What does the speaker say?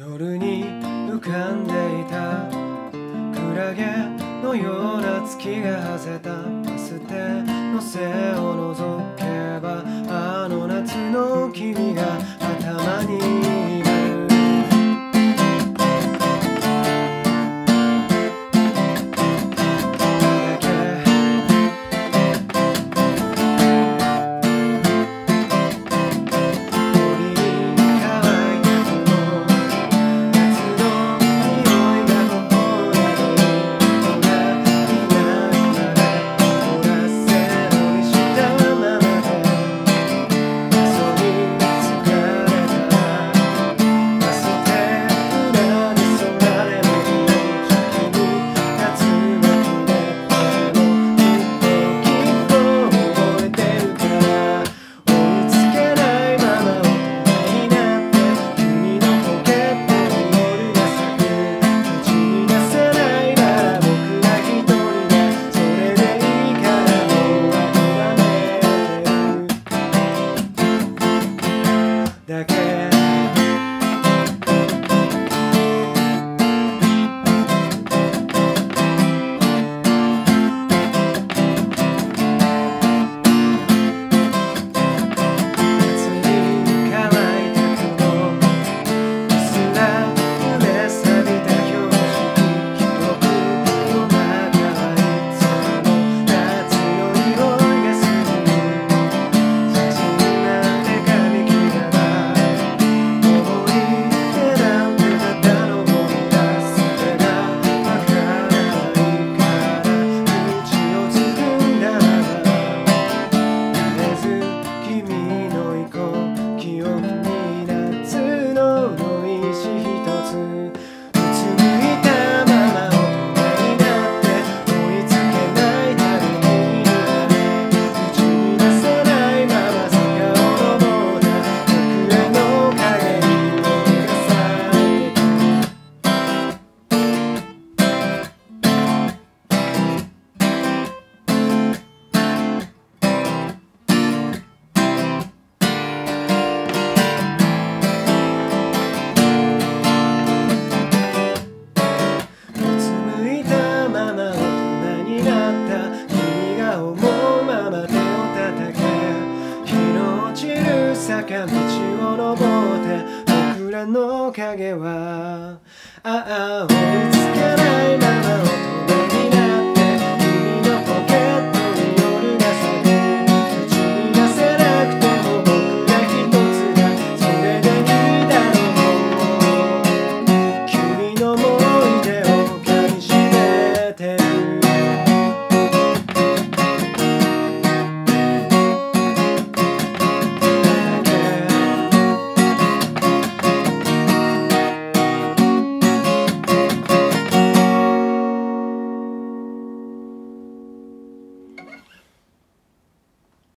夜に浮かんでいた。クラゲのような月が馳せた。バス停の背を覗け。坂道を登って僕らの影はああ追いつけないまま